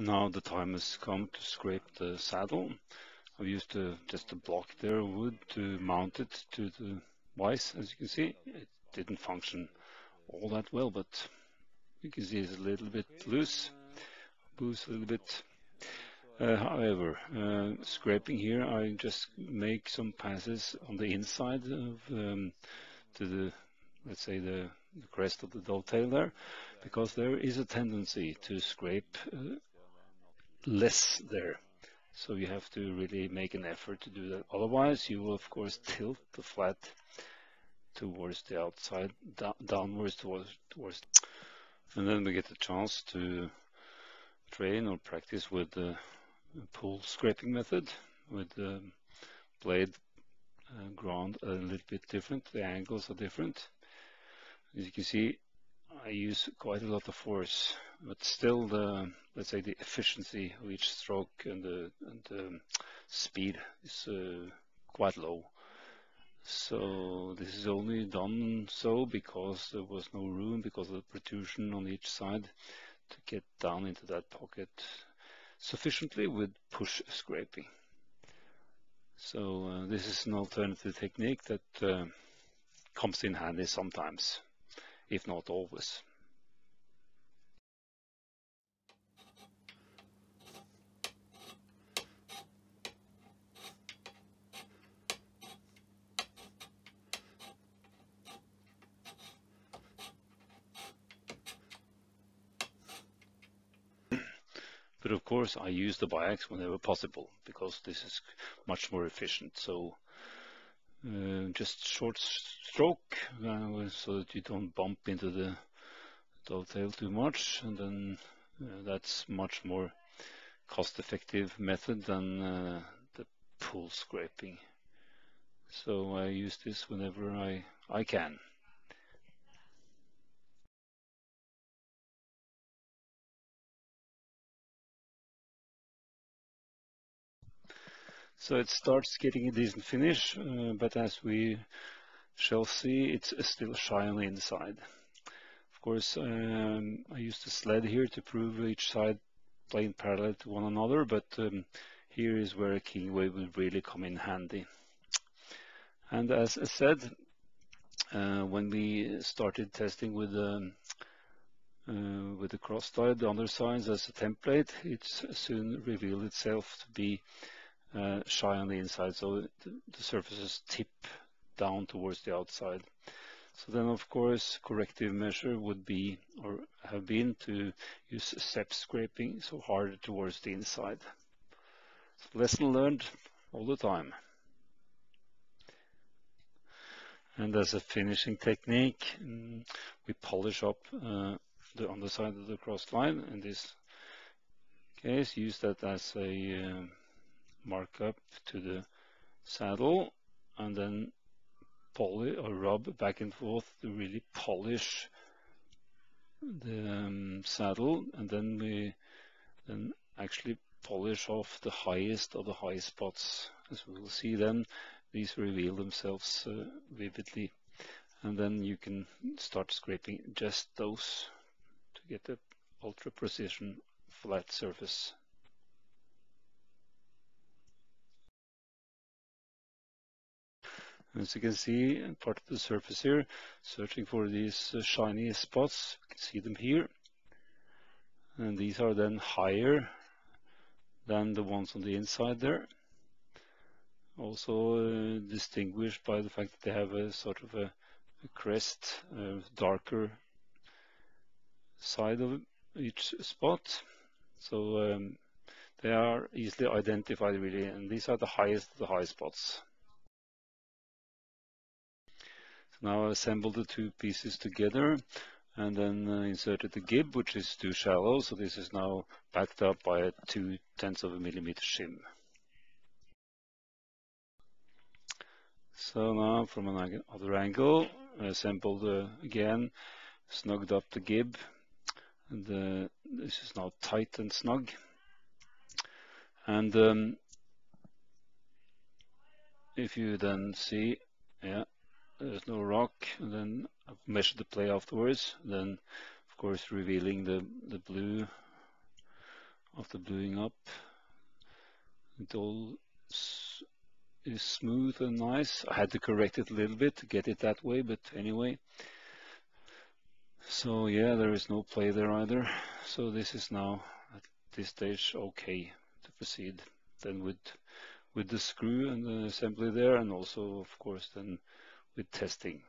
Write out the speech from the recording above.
Now the time has come to scrape the saddle. I've used just a block there of wood to mount it to the vise. As you can see, it didn't function all that well, but you can see it's a little bit loose, moves a little bit. Uh, however, uh, scraping here, I just make some passes on the inside of um, to the, let's say the, the crest of the dovetail there, because there is a tendency to scrape uh, less there. So you have to really make an effort to do that. Otherwise, you will of course tilt the flat towards the outside, downwards towards, towards. And then we get a chance to train or practice with the pull scraping method with the blade uh, ground a little bit different. The angles are different. As you can see, I use quite a lot of force, but still the, let's say the efficiency of each stroke and the, and the speed is uh, quite low. So this is only done so because there was no room because of the protrusion on each side to get down into that pocket sufficiently with push scraping. So uh, this is an alternative technique that uh, comes in handy sometimes if not always. But of course, I use the biax whenever possible because this is much more efficient. So uh, just short stroke uh, so that you don't bump into the dovetail too much and then uh, that's much more cost-effective method than uh, the pull scraping. So I use this whenever I, I can So it starts getting a decent finish, uh, but as we shall see, it's still the inside. Of course, um, I used a sled here to prove each side playing parallel to one another, but um, here is where a Kingway will really come in handy. And as I said, uh, when we started testing with um, uh, with the cross slide, the undersides as a template, it soon revealed itself to be uh, shy on the inside, so the, the surfaces tip down towards the outside. So then, of course, corrective measure would be, or have been, to use step scraping, so harder towards the inside. So lesson learned all the time. And as a finishing technique, mm, we polish up uh, the underside of the cross slide. In this case, use that as a uh, markup to the saddle and then polish or rub back and forth to really polish the um, saddle. And then we then actually polish off the highest of the high spots as we will see then. These reveal themselves uh, vividly. And then you can start scraping just those to get the ultra precision flat surface As you can see, part of the surface here, searching for these uh, shiny spots, you can see them here. And these are then higher than the ones on the inside there. Also uh, distinguished by the fact that they have a sort of a, a crest, a darker side of each spot. So um, they are easily identified really, and these are the highest of the high spots. Now I assembled the two pieces together and then uh, inserted the gib, which is too shallow. So this is now backed up by a two tenths of a millimeter shim. So now from another angle, I assembled uh, again, snugged up the gib. And uh, this is now tight and snug. And um, if you then see, yeah, there's no rock and then I've measured the play afterwards then of course revealing the the blue after bluing up. It all is smooth and nice. I had to correct it a little bit to get it that way, but anyway. So yeah, there is no play there either. So this is now at this stage okay to proceed. Then with with the screw and the assembly there, and also of course then with testing.